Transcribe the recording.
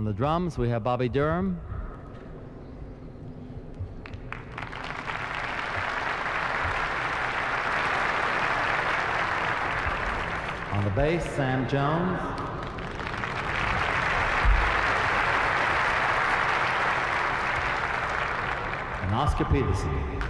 On the drums, we have Bobby Durham. On the bass, Sam Jones. And Oscar Peterson.